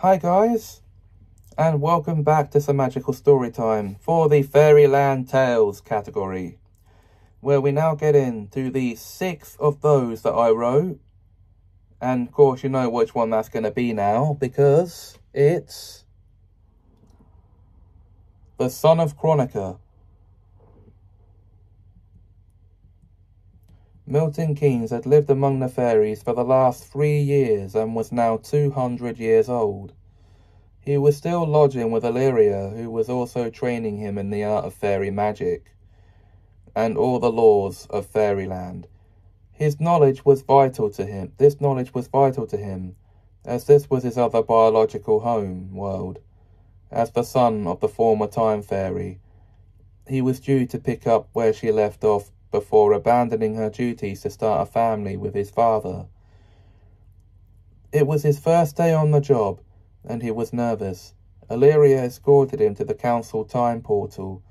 Hi guys, and welcome back to some magical story time for the Fairyland Tales category, where we now get into the sixth of those that I wrote. And of course you know which one that's going to be now, because it's The Son of Chronica. Milton Keynes had lived among the fairies for the last three years and was now 200 years old. He was still lodging with Illyria, who was also training him in the art of fairy magic and all the laws of fairyland. His knowledge was vital to him. This knowledge was vital to him, as this was his other biological home world. As the son of the former time fairy, he was due to pick up where she left off before abandoning her duties to start a family with his father. It was his first day on the job, and he was nervous. Illyria escorted him to the council time portal.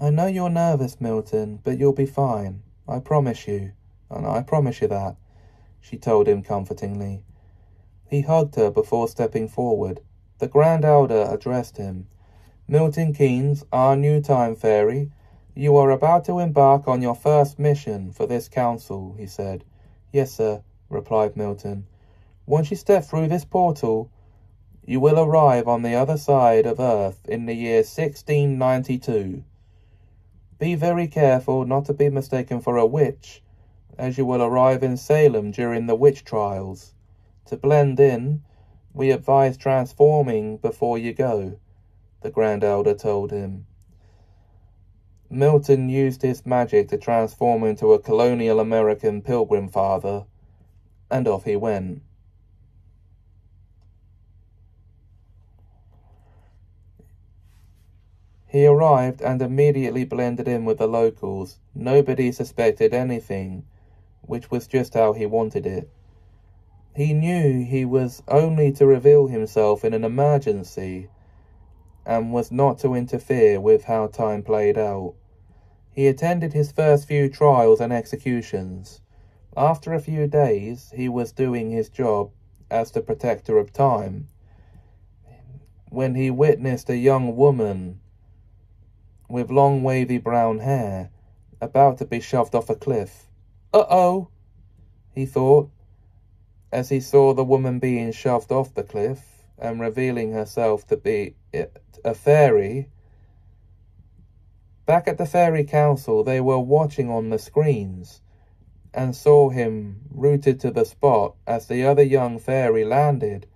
I know you're nervous, Milton, but you'll be fine. I promise you. And I promise you that, she told him comfortingly. He hugged her before stepping forward. The Grand Elder addressed him. Milton Keynes, our new time fairy, you are about to embark on your first mission for this council, he said. Yes, sir, replied Milton. Once you step through this portal, you will arrive on the other side of Earth in the year 1692. Be very careful not to be mistaken for a witch, as you will arrive in Salem during the witch trials. To blend in, we advise transforming before you go, the Grand Elder told him. Milton used his magic to transform into a colonial American pilgrim father, and off he went. He arrived and immediately blended in with the locals. Nobody suspected anything, which was just how he wanted it. He knew he was only to reveal himself in an emergency, and was not to interfere with how time played out. He attended his first few trials and executions. After a few days, he was doing his job as the protector of time when he witnessed a young woman with long wavy brown hair about to be shoved off a cliff. Uh-oh, he thought, as he saw the woman being shoved off the cliff and revealing herself to be a fairy. Back at the Fairy Council, they were watching on the screens and saw him rooted to the spot as the other young fairy landed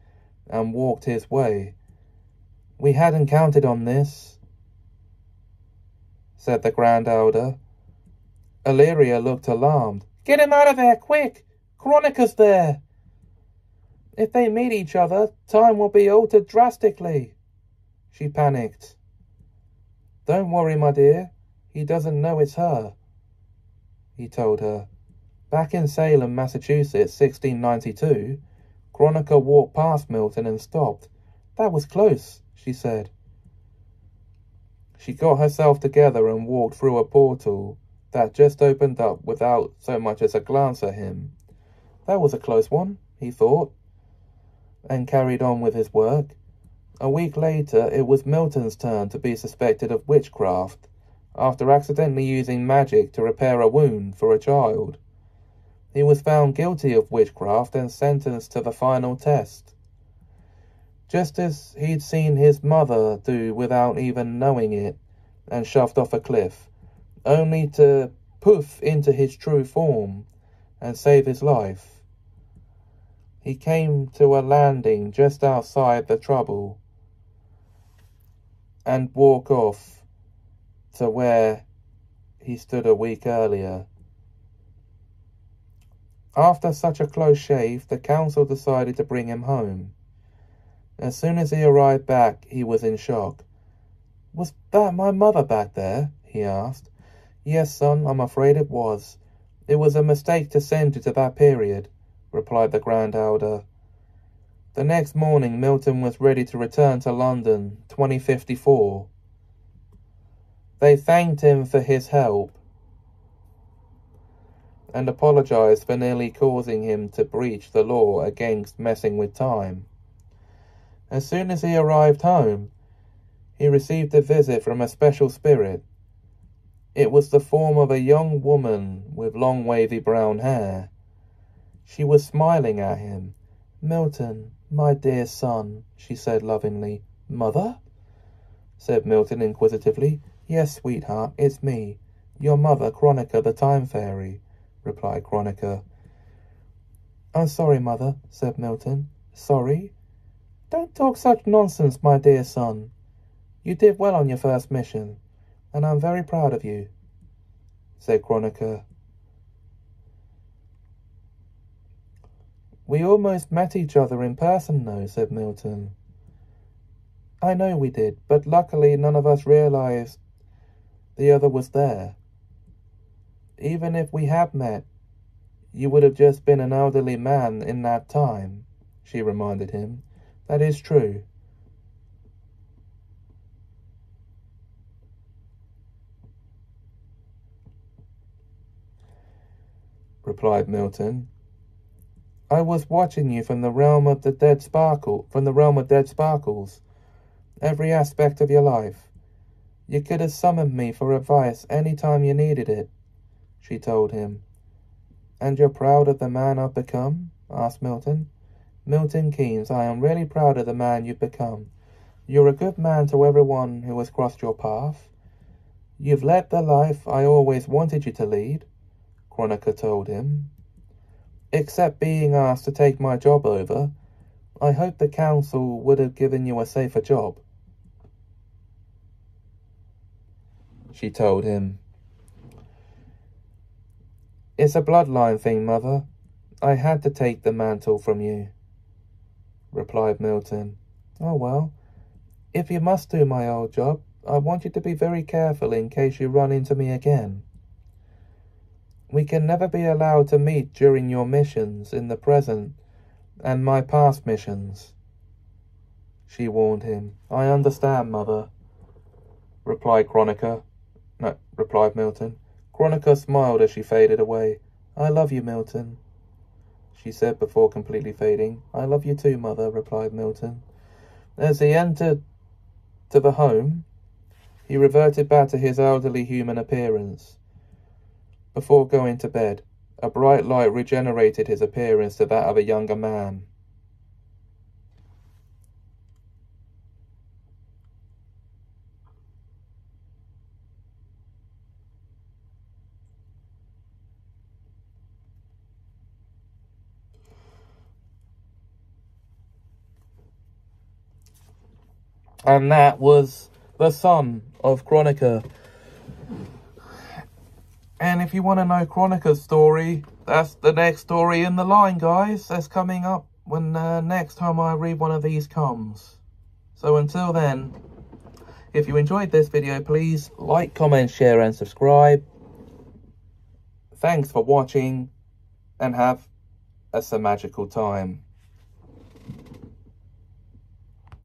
and walked his way. We hadn't counted on this, said the Grand Elder. Illyria looked alarmed. Get him out of there, quick! Chronica's there! If they meet each other, time will be altered drastically. She panicked. Don't worry, my dear. He doesn't know it's her, he told her. Back in Salem, Massachusetts, 1692, Chronica walked past Milton and stopped. That was close, she said. She got herself together and walked through a portal that just opened up without so much as a glance at him. That was a close one, he thought, and carried on with his work. A week later, it was Milton's turn to be suspected of witchcraft after accidentally using magic to repair a wound for a child. He was found guilty of witchcraft and sentenced to the final test. Just as he'd seen his mother do without even knowing it, and shoved off a cliff, only to poof into his true form and save his life. He came to a landing just outside the trouble and walk off to where he stood a week earlier. After such a close shave, the council decided to bring him home. As soon as he arrived back, he was in shock. Was that my mother back there? he asked. Yes, son, I'm afraid it was. It was a mistake to send you to that period, replied the Grand Elder. The next morning, Milton was ready to return to London, 2054. They thanked him for his help and apologized for nearly causing him to breach the law against messing with time. As soon as he arrived home, he received a visit from a special spirit. It was the form of a young woman with long wavy brown hair. She was smiling at him. Milton, my dear son, she said lovingly. Mother? said Milton inquisitively. Yes, sweetheart, it's me. Your mother, Chronica the Time Fairy, replied Chronica. I'm sorry, mother, said Milton. Sorry? Don't talk such nonsense, my dear son. You did well on your first mission, and I'm very proud of you, said Chronica. We almost met each other in person, though, said Milton. I know we did, but luckily none of us realized the other was there. Even if we had met, you would have just been an elderly man in that time, she reminded him. That is true. replied Milton. I was watching you from the realm of the dead sparkle from the realm of dead sparkles. Every aspect of your life. You could have summoned me for advice any time you needed it, she told him. And you're proud of the man I've become? asked Milton. Milton Keynes, I am really proud of the man you've become. You're a good man to everyone who has crossed your path. You've led the life I always wanted you to lead, Chronica told him. Except being asked to take my job over, I hope the council would have given you a safer job. She told him. It's a bloodline thing, Mother. I had to take the mantle from you replied Milton. Oh, well, if you must do my old job, I want you to be very careful in case you run into me again. We can never be allowed to meet during your missions in the present and my past missions. She warned him. I understand, Mother, replied Chronica. No, replied Milton. Chronica smiled as she faded away. I love you, Milton she said before completely fading. I love you too, mother, replied Milton. As he entered to the home, he reverted back to his elderly human appearance. Before going to bed, a bright light regenerated his appearance to that of a younger man. and that was the son of Chronica. And if you want to know Chronica's story, that's the next story in the line, guys. That's coming up when uh, next time I read one of these comes. So until then, if you enjoyed this video, please like, comment, share, and subscribe. Thanks for watching, and have a magical time.